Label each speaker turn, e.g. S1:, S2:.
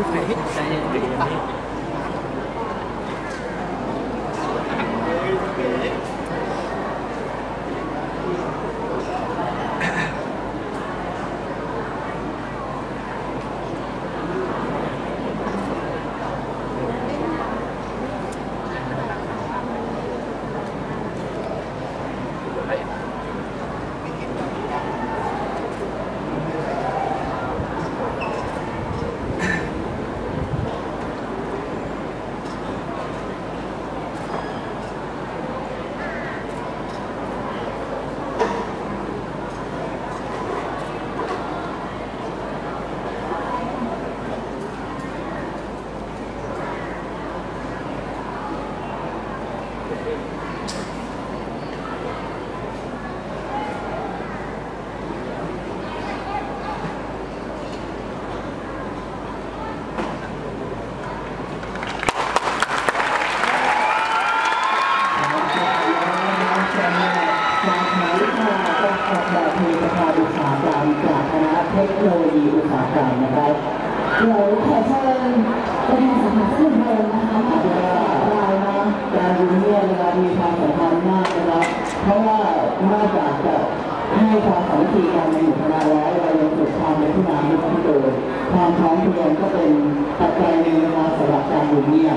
S1: อุ้ยใจใจเย็นใจเย็น
S2: ออกแบบผลิตภัณฑ์อุตสาหกรรมจากคณะ เทคโนโลยีอุตสาหกรรมนะครับเราขอเชิญ เพราะว่านอกจากจะให้ความสามัคคีกันในหมู่คณะแล้วเรายังฝึกความเป็นผู้นำด้วยที่โดยความพร้อมเพรียงก็เป็นปัจจัยหนึ่งนะครับสำหรับการดูเงียบ